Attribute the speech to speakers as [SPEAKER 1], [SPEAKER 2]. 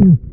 [SPEAKER 1] you.